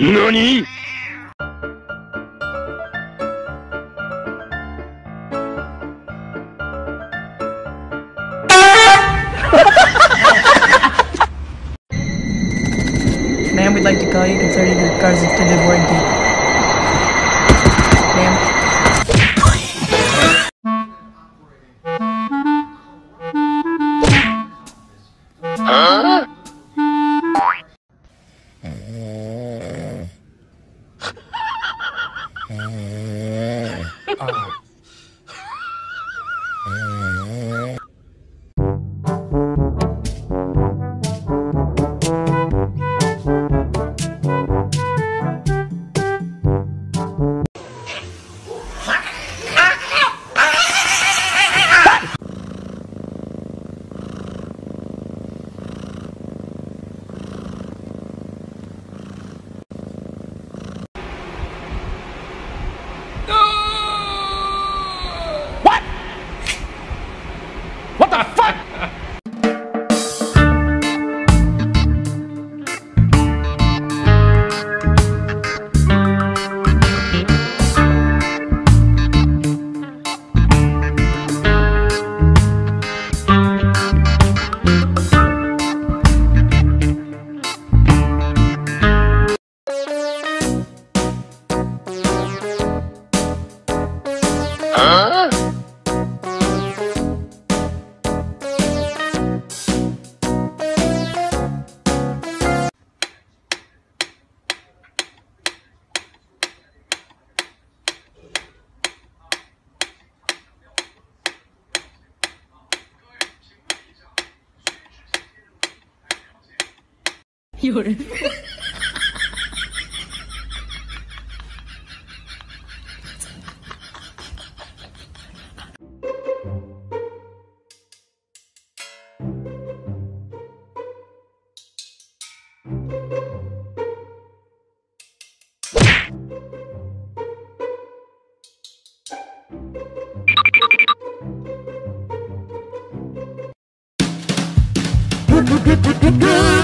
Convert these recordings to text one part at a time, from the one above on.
何 Ma'am, we'd like to call you concerning your car's extended warranty. good.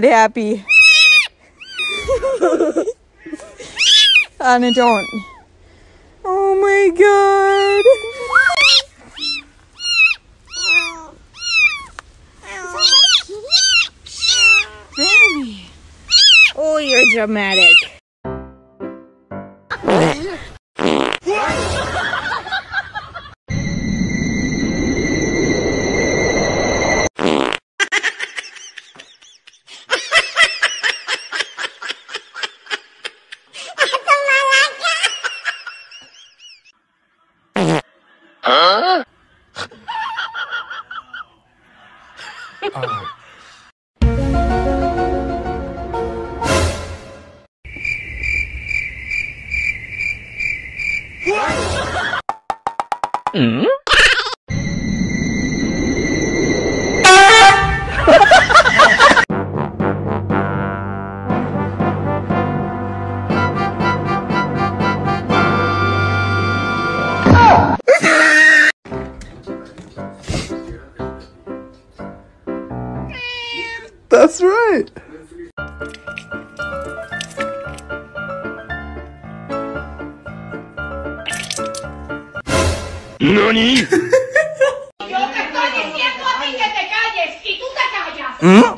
Not happy. Anna, don't. Oh my god. That's right. NANI? Yo te estoy diciendo a ti que te calles y tú te callas. ¿Entendiste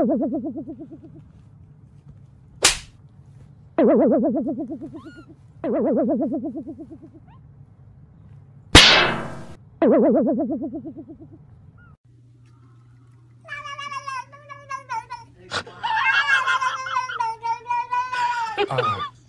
Oh.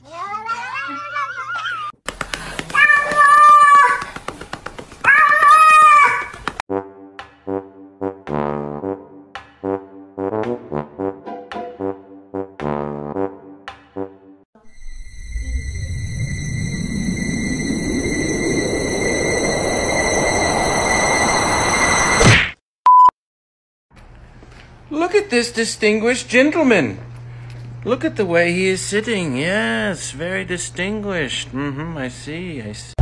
Look at this distinguished gentleman. Look at the way he is sitting. Yes, very distinguished. Mm-hmm, I see, I see.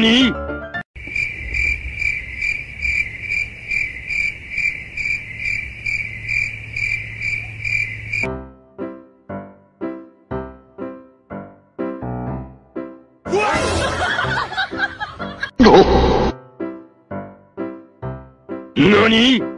に。何？